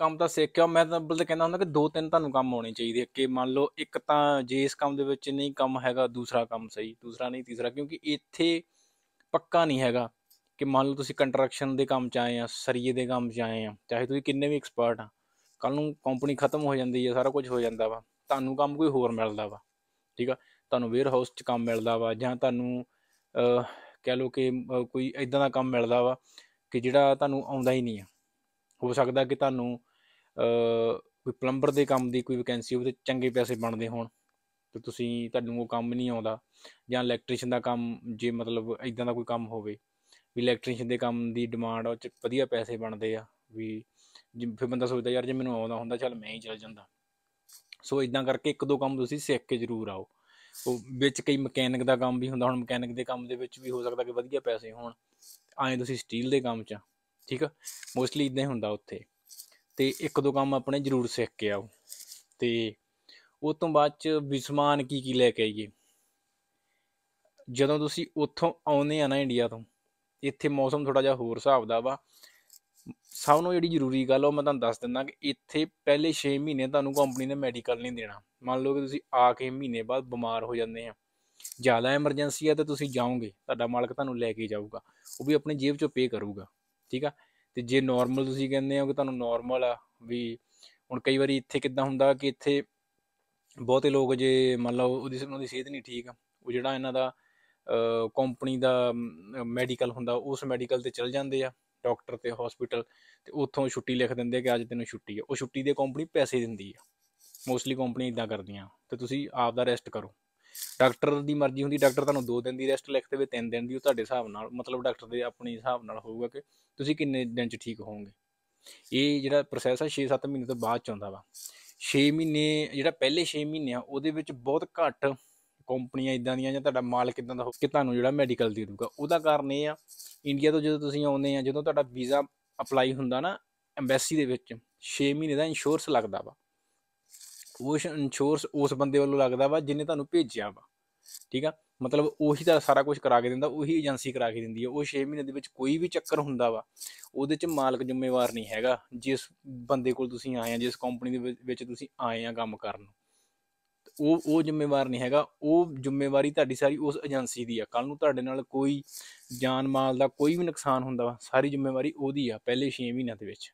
ਕੰਮ ਤਾਂ ਸਿੱਖ ਕੇ ਮੈਂ ਤਾਂ ਬਲਕਿ ਕਹਿੰਦਾ ਹੁੰਦਾ ਕਿ ਦੋ ਤਿੰਨ ਤੁਹਾਨੂੰ ਕੰਮ ਆਉਣੇ ਚਾਹੀਦੇ। ਆ ਕਿ ਮੰਨ ਲਓ ਇੱਕ ਤਾਂ ਜੇ ਇਸ ਕੰਮ ਦੇ ਵਿੱਚ ਨਹੀਂ ਕੰਮ ਹੈਗਾ, ਦੂਸਰਾ ਕੰਮ ਸਹੀ, ਦੂਸਰਾ ਨਹੀਂ, ਤੀਸਰਾ, ਕਿਉਂਕਿ ਇੱਥੇ ਪੱਕਾ ਨਹੀਂ ਹੈਗਾ ਕਿ ਮੰਨ ਲਓ ਤੁਸੀਂ ਕੰਸਟਰਕਸ਼ਨ ਦੇ ਕੰਮ 'ਚ ਆਏ ਆ, ਸਰੀਏ ਦੇ ਕੰਮ 'ਚ ਆਏ ਆ, ਚਾਹੇ ਤੁਸੀਂ ਕਿੰਨੇ ਵੀ ਐਕਸਪਰਟ ਆ। ਕੱਲ ਨੂੰ ਕੰਪਨੀ ਖਤਮ ਹੋ ਜਾਂਦੀ ਹੈ ਸਾਰਾ ਕੁਝ ਹੋ ਜਾਂਦਾ ਵਾ। ਤੁਹਾਨੂੰ ਕੰਮ ਕੋਈ ਹੋਰ ਮਿਲਦਾ ਵਾ, ਠੀਕ ਆ? ਤੁਹਾਨੂੰ ਵੇਅਰ ਹਾਊਸ 'ਚ ਕੰਮ ਮਿਲਦਾ ਵਾ ਜਾਂ ਤੁਹਾਨੂੰ ਕਹਿ ਲਓ ਕਿ ਕੋਈ ਇਦਾਂ ਦਾ ਕੰਮ ਮਿਲਦਾ ਵਾ ਕਿ ਜਿਹੜਾ ਤੁਹਾਨੂੰ ਆਉਂਦਾ ਹੀ ਨਹੀਂ ਆ। ਹੋ ਸਕਦਾ ਕਿ ਤੁਹਾਨੂੰ ਕੋਈ ਪਲੰਬਰ ਦੇ ਕੰਮ ਦੀ ਕੋਈ ਵੈਕੈਂਸੀ ਹੋਵੇ ਤੇ ਚੰਗੇ ਪੈਸੇ ਬਣਦੇ ਹੋਣ ਤੇ ਤੁਸੀਂ ਤੁਹਾਨੂੰ ਉਹ ਕੰਮ ਨਹੀਂ ਆਉਂਦਾ ਜਾਂ ਇਲੈਕਟ੍ਰੀਸ਼ੀਅਨ ਦਾ ਕੰਮ ਜੇ ਮਤਲਬ ਇਦਾਂ ਦਾ ਕੋਈ ਕੰਮ ਹੋਵੇ ਵੀ ਇਲੈਕਟ੍ਰੀਸ਼ੀਅਨ ਦੇ ਕੰਮ ਦੀ ਡਿਮਾਂਡ ਉਹ 'ਚ ਵਧੀਆ ਪੈਸੇ ਬਣਦੇ ਆ ਵੀ ਜੇ ਫਿਰ ਬੰਦਾ ਸੋਚਦਾ ਯਾਰ ਜੇ ਮੈਨੂੰ ਆਉਂਦਾ ਹੁੰਦਾ ਚੱਲ ਮੈਂ ਹੀ ਚੱਲ ਜਾਂਦਾ। ਸੋ ਇਦਾਂ ਕਰਕੇ ਇੱਕ ਦੋ ਕੰਮ ਤੁਸੀਂ ਸਿੱਖ ਕੇ ਜ਼ਰੂਰ ਆਓ। ਉਹ ਵਿੱਚ ਕਈ ਮਕੈਨਿਕ ਦਾ ਕੰਮ ਵੀ ਹੁੰਦਾ ਹੁਣ ਮਕੈਨਿਕ ਦੇ ਕੰਮ ਦੇ ਵਿੱਚ ਵੀ ਹੋ ਸਕਦਾ ਕਿ ਵਧੀਆ ਪੈਸੇ ਹੋਣ ਆਏ ਤੁਸੀਂ ਸਟੀਲ ਦੇ ਕੰਮ 'ਚ ਆ, ਠੀਕ ਆ? ਮੋਸਟਲੀ ਇਦਾਂ ਹੀ ਹੁੰਦਾ ਉੱਥੇ। ਤੇ ਇੱਕ ਦੋ ਕੰਮ ਆਪਣੇ ਜ਼ਰੂਰ ਸਿੱਖ ਕੇ ਆਓ। ਤੇ ਉਹ ਤੋਂ ਬਾਅਦ ਚ ਵਿਸਮਾਨ ਕੀ ਕੀ ਲੈ ਕੇ ਆਈਏ। ਜਦੋਂ ਤੁਸੀਂ ਉੱਥੋਂ ਆਉਂਦੇ ਆ ਨਾ ਇੰਡੀਆ ਤੋਂ, ਇੱਥੇ ਮੌਸਮ ਥੋੜਾ ਜਿਹਾ ਹੋਰ ਹਿਸਾਬ ਦਾ ਵਾ। ਸਭ ਨੂੰ ਜਿਹੜੀ ਜ਼ਰੂਰੀ ਗੱਲ ਆ, ਉਹ ਮੈਂ ਤੁਹਾਨੂੰ ਦੱਸ ਦਿੰਦਾ ਕਿ ਇੱਥੇ ਪਹਿਲੇ 6 ਮਹੀਨੇ ਤੁਹਾਨੂੰ ਕੰਪਨੀ ਨੇ ਮੈਡੀਕਲ ਨਹੀਂ ਦੇਣਾ। ਮੰਨ ਲਓ ਕਿ ਤੁਸੀਂ ਆ ਕੇ ਮਹੀਨੇ ਬਾਅਦ ਬਿਮਾਰ ਹੋ ਜਾਂਦੇ ਆ। ਜ਼ਿਆਦਾ ਐਮਰਜੈਂਸੀ ਆ ਤੇ ਤੁਸੀਂ ਜਾਓਗੇ, ਤੁਹਾਡਾ ਮਾਲਕ ਤੁਹਾਨੂੰ ਲੈ ਕੇ ਜਾਊਗਾ। ਉਹ ਵੀ ਆਪਣੀ ਜੇਬ ਚੋਂ ਪੇ ਕਰੂਗਾ। ਠੀਕ ਆ? ਤੇ ਜੇ ਨਾਰਮਲ ਤੁਸੀਂ ਕਹਿੰਦੇ ਹੋ ਕਿ ਤੁਹਾਨੂੰ ਨਾਰਮਲ ਆ ਵੀ ਹੁਣ ਕਈ ਵਾਰੀ ਇੱਥੇ ਕਿੱਦਾਂ ਹੁੰਦਾ ਕਿ ਇੱਥੇ ਬਹੁਤੇ ਲੋਕ ਜੇ ਮੰਨ ਲਓ ਉਹਦੀ ਉਹਨਾਂ ਦੀ ਸਿਹਤ ਨਹੀਂ ਠੀਕ, ਉਹ ਜਿਹੜਾ ਇਹਨਾਂ ਦਾ ਕੰਪਨੀ ਦਾ ਮੈਡੀਕਲ ਹੁੰਦਾ, ਉਸ ਮੈਡੀਕਲ ਤੇ ਚਲ ਜਾਂਦੇ ਆ ਡਾਕਟਰ ਤੇ ਹਸਪੀਟਲ ਤੇ ਉੱਥੋਂ ਛੁੱਟੀ ਲਿਖ ਦਿੰਦੇ ਕਿ ਅੱਜ ਤੈਨੂੰ ਛੁੱਟੀ ਆ। ਉਹ ਛੁੱਟੀ ਦੇ ਕੰਪਨੀ ਪੈਸੇ ਦਿੰਦੀ ਆ। ਮੋਸਟਲੀ ਕੰਪਨੀ ਇਦਾਂ ਕਰਦੀਆਂ। ਤੇ ਤੁਸੀਂ ਆਪ ਦਾ ਰੈਸਟ ਕਰੋ। ਡਾਕਟਰ ਦੀ ਮਰਜ਼ੀ ਹੁੰਦੀ, ਡਾਕਟਰ ਤੁਹਾਨੂੰ 2 ਦਿਨ ਦੀ ਰੈਸਟ ਲਿਖ ਦੇਵੇ 3 ਦਿਨ ਦੀ, ਉਹ ਤੁਹਾਡੇ ਹਿਸਾਬ ਨਾਲ, ਮਤਲਬ ਡਾਕਟਰ ਦੇ ਆਪਣੇ ਹਿਸਾਬ ਨਾਲ ਹੋਊਗਾ ਕਿ ਤੁਸੀਂ ਕਿੰਨੇ ਦਿਨ ਚ ਠੀਕ ਹੋਵੋਗੇ। ਇਹ ਜਿਹੜਾ ਪ੍ਰੋਸੈਸ ਆ 6-7 ਮਹੀਨੇ ਤੋਂ ਬਾਅਦ ਚ ਆਉਂਦਾ ਵਾ। 6 ਮਹੀਨੇ, ਜਿਹੜਾ ਪਹਿਲੇ 6 ਮਹੀਨੇ ਆ, ਉਹਦੇ ਵਿੱਚ ਬਹੁਤ ਘੱਟ ਕੰਪਨੀਆਂ ਇਦਾਂ ਦੀਆਂ ਜਾਂ ਤੁਹਾਡਾ ਮਾਲਕ ਇਦਾਂ ਦਾ ਹੋ ਕਿ ਤੁਹਾਨੂੰ ਜਿਹੜਾ ਮੈਡੀਕਲ ਦੇ ਦੂਗਾ ਉਹਦਾ ਕਾਰਨ ਇਹ ਆ ਇੰਡੀਆ ਤੋਂ ਜਦੋਂ ਤੁਸੀਂ ਆਉਂਦੇ ਆ, ਜਦੋਂ ਤੁਹਾਡਾ ਵੀਜ਼ਾ ਅਪਲਾਈ ਹੁੰਦਾ ਨਾ ਐਮਬੈਸੀ ਦੇ ਵਿੱਚ 6 ਮਹੀਨੇ ਦਾ ਇੰਸ਼ੋਰੈਂਸ ਲੱਗਦਾ ਵਾ। ਉਹ ਇੰਸ਼ੋਰੈਂਸ ਉਸ ਬੰਦੇ ਵੱਲੋਂ ਲੱਗਦਾ ਵਾ ਜਿਹਨੇ ਤੁਹਾਨੂੰ ਭੇਜਿਆ ਵਾ। ਠੀਕ ਆ? ਮਤਲਬ ਉਹੀ ਤਾਂ ਸਾਰਾ ਕੁਝ ਕਰਾ ਕੇ ਦਿੰਦਾ, ਉਹੀ ਏਜੰਸੀ ਕਰਾ ਕੇ ਦਿੰਦੀ ਹੈ ਉਹ 6 ਮਹੀਨੇ ਦੇ ਵਿੱਚ ਕੋਈ ਵੀ ਚੱਕਰ ਹੁੰਦਾ ਵਾ, ਉਹਦੇ 'ਚ ਮਾਲਕ ਜ਼ਿੰਮੇਵਾਰ ਨਹੀਂ ਹੈਗਾ। ਜਿਸ ਬੰਦੇ ਕੋਲ ਤੁਸੀਂ ਆਏ ਆ, ਜਿਸ ਕੰਪਨੀ ਦੇ ਵਿੱਚ ਤੁਸੀਂ ਆਏ ਆ ਕੰਮ ਕਰਨ ਉਹ ਉਹ ਜ਼ਿੰਮੇਵਾਰ ਨਹੀਂ ਹੈਗਾ। ਉਹ ਜ਼ਿੰਮੇਵਾਰੀ ਤੁਹਾਡੀ ਸਾਰੀ ਉਸ ਏਜੰਸੀ ਦੀ ਆ। ਕੱਲ ਨੂੰ ਤੁਹਾਡੇ ਨਾਲ ਕੋਈ ਜਾਨ ਮਾਲ ਦਾ ਕੋਈ ਵੀ ਨੁਕਸਾਨ ਹੁੰਦਾ ਵਾ, ਸਾਰੀ ਜ਼ਿੰਮੇਵਾਰੀ ਉਹਦੀ ਆ, ਪਹਿਲੇ 6 ਮਹੀਨਿਆਂ ਦੇ ਵਿੱਚ।